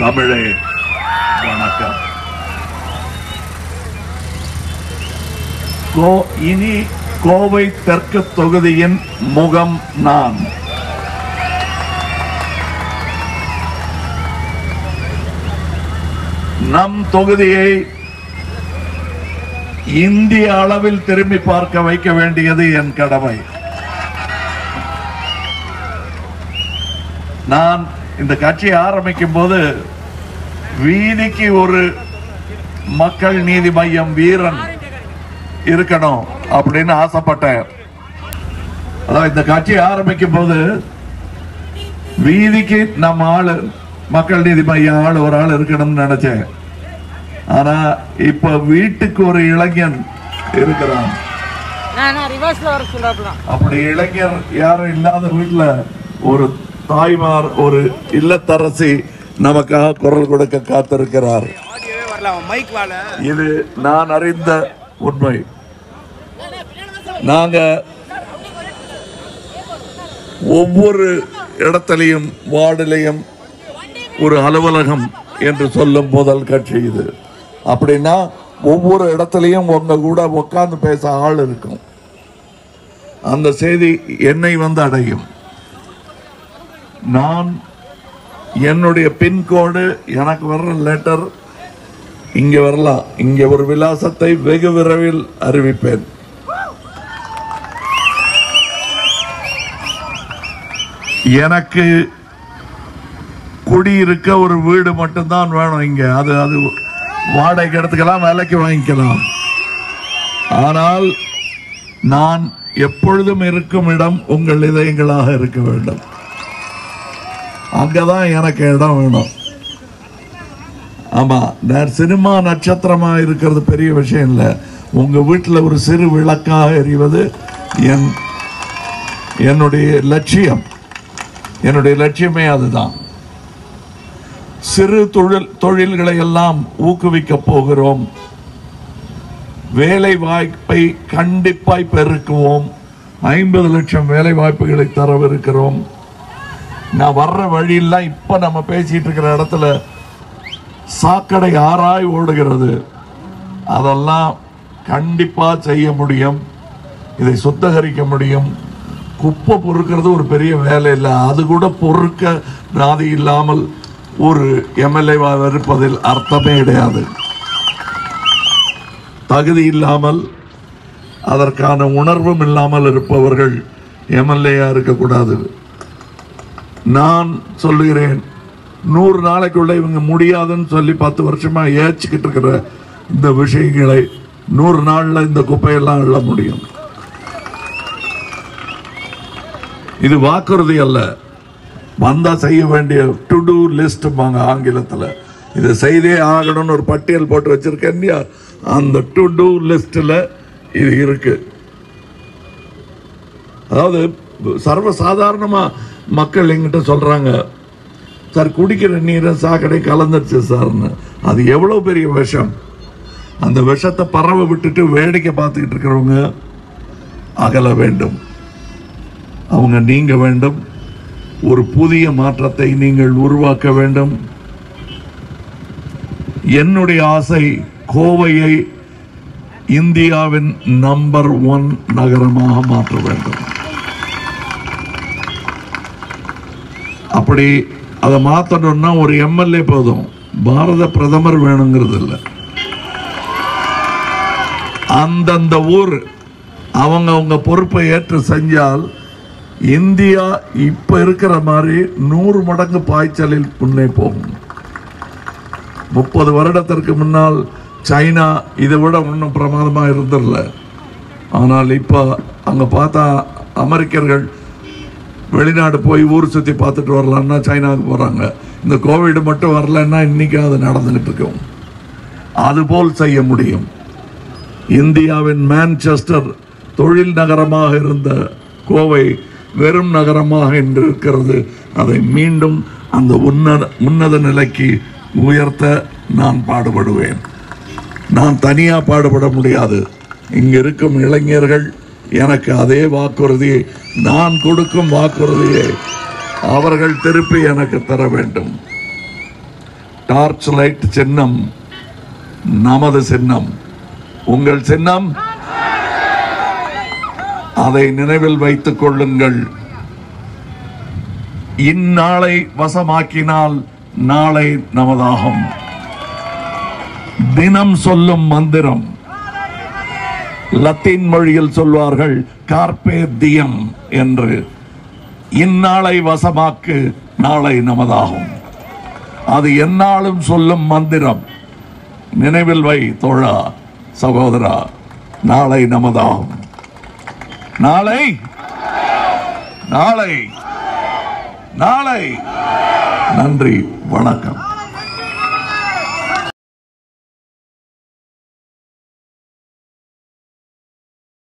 தமிழே வணக்கம். கோ இனி கோவை தெற்கு தொகுதியின் முகம் நான். நம் தொகுதியை இந்திய அளவில் திரும்பி பார்க்க வைக்க வேண்டியது என் கடமை. நான் இந்த கட்சியை ஆரம்பிக்கும் போது வீதிக்கு ஒரு மக்கள் நீதி மையம் வீரன் இருக்கணும் அப்படின்னு ஆசைப்பட்டேன். அதாவது இந்த கட்சியை ஆரம்பிக்கும் போது வீதிக்கு நம்ம ஆளு மக்கள் நீதி மையம் ஆள் ஒரு ஆள் இருக்கணும்னு நினைச்சேன். ஆனா இப்ப வீட்டுக்கு ஒரு இளைஞன் இருக்கிறான். அப்படி இளைஞர் யாரும் இல்லாத வீட்டுல ஒரு தாய்மார் ஒரு இல்லத்தரசி நமக்காக குரல் கொடுக்க காத்திருக்கிறார். இது நான் அறிந்த உண்மை. நாங்க ஒவ்வொரு இடத்திலையும் வார்டிலையும் ஒரு அலுவலகம் என்று சொல்லும் முதல் கட்சி இது. அப்படின்னா ஒவ்வொரு இடத்துலையும் உங்க கூட உட்கார்ந்து பேச ஆள் இருக்கும். அந்த செய்தி என்னை வந்து அடையும். நான் என்னுடைய பின்கோடு எனக்கு வர்ற லெட்டர் இங்கே வரலாம். இங்கே ஒரு விலாசத்தை வெகு விரைவில் அறிவிப்பேன். எனக்கு குடியிருக்க ஒரு வீடு மட்டும்தான் வேணும் இங்க. அது அது வாடகைக்கு எடுத்துக்கலாம் விலைக்கு வாங்கிக்கலாம். ஆனால் நான் எப்பொழுதும் இருக்கும் இடம் உங்கள் இதயங்களாக இருக்க வேண்டும். அங்கே தான் எனக்கு இடம் வேணும். ஆமாம் நான் சினிமா நட்சத்திரமாக இருக்கிறது பெரிய விஷயம் இல்லை. உங்கள் வீட்டில் ஒரு சிறு விளக்காக எறிவது என் என்னுடைய லட்சியம். என்னுடைய லட்சியமே அதுதான். சிறு தொழில் தொழில்களை எல்லாம் ஊக்குவிக்க போகிறோம். வேலை வாய்ப்பை கண்டிப்பாய் பெருக்குவோம். ஐம்பது லட்சம் வேலை வாய்ப்புகளை தரவிருக்கிறோம். நான் வர்ற வழியெல்லாம் இப்போ நம்ம பேசிட்டு இருக்கிற இடத்துல சாக்கடை ஆராய் ஓடுகிறது. அதெல்லாம் கண்டிப்பாக செய்ய முடியும். இதை சுத்தகரிக்க முடியும். குப்பை பொறுக்கிறது ஒரு பெரிய வேலை இல்லை. அது கூட பொறுக்க நாதி இல்லாமல் ஒரு எம்எல்ஏவாக இருப்பதில் அர்த்தமே கிடையாது. தகுதி இல்லாமல் அதற்கான உணர்வும் இல்லாமல் இருப்பவர்கள் எம்எல்ஏயாக இருக்கக்கூடாது. நான் சொல்லுகிறேன். நூறு நாளைக்குள்ள இவங்க முடியாதுன்னு சொல்லி பத்து வருஷமா ஏச்சிக்கிட்டு இருக்கிற இந்த விஷயங்களை நூறு நாள்ல இந்த குப்பையெல்லாம் அள்ள முடியும். இது வாக்குறுதி அல்ல. வந்தா செய்ய வேண்டிய டு டூ லிஸ்ட் ஆங்கிலத்துல. இதை செய்தே ஆகணும்னு ஒரு பட்டியல் போட்டு வச்சிருக்கேன் இல்லையா? அந்த டு டூ லிஸ்ட்ல இது இருக்கு. அதாவது சர்வசாதாரணமாக மக்கள் எங்கிட்ட சொல்கிறாங்க சார் குடிக்கிற நீரை சாக்கடை கலந்துருச்சு சார்னு. அது எவ்வளோ பெரிய விஷம்? அந்த விஷத்தை பறவை விட்டுட்டு வேடிக்கை பார்த்துக்கிட்டு இருக்கிறவங்க அகல வேண்டும். அவங்க நீங்க வேண்டும். ஒரு புதிய மாற்றத்தை நீங்கள் உருவாக்க வேண்டும். என்னுடைய ஆசை கோவையை இந்தியாவின் நம்பர் ஒன் நகரமாக மாற்ற வேண்டும். அப்படி அதை மாற்றணும்னா ஒரு எம்எல்ஏ போதும். பாரத பிரதமர் வேணுங்கிறது இல்லை அந்தந்த ஊர் அவங்க அவங்க பொறுப்பை ஏற்று செஞ்சால் இந்தியா இப்ப இருக்கிற மாதிரி நூறு மடங்கு பாய்ச்சலில் முன்னே போகும். முப்பது வருடத்திற்கு முன்னால் சைனா இதை விட இன்னும் பிரமாதமாக இருந்துடல ஆனால் இப்போ அங்கே பார்த்தா அமெரிக்கர்கள் வெளிநாடு போய் ஊர் சுற்றி பார்த்துட்டு வரலான்னா சைனாவுக்கு போகிறாங்க இந்த கோவிட் மட்டும் வரலன்னா இன்றைக்கும் அது நடந்துகிட்டு இருக்கும். அதுபோல் செய்ய முடியும். இந்தியாவின் மேன்செஸ்டர் தொழில் நகரமாக இருந்த கோவை வெறும் நகரமாக இன்று இருக்கிறது. அதை மீண்டும் அந்த உன்னத உன்னத நிலைக்கு உயர்த்த நான் பாடுபடுவேன். நான் தனியாக பாடுபட முடியாது. இங்கே இருக்கும் இளைஞர்கள் எனக்கு அதே வாக்குறுதியை நான் கொடுக்கும் வாக்குறுதியை அவர்கள் திருப்பி எனக்கு தர வேண்டும். டார்ச் லைட் சின்னம் நமது சின்னம். உங்கள் சின்னம்? அதை நினைவில் வைத்துக் கொள்ளுங்கள். இந்நாளை வசமாக்கினால் நாளை நமதாகும். தினம் சொல்லும் மந்திரம். லத்தீன் மொழியில் சொல்வார்கள் கார்பே தியம் என்று. இந்நாளை வசமாக்கு நாளை நமதாகும். அது எந்நாளும் சொல்லும் மந்திரம். நினைவில் வை தோழா சகோதரா நாளை நமதாகும். நாளை? நாளை. நாளை. நன்றி வணக்கம்.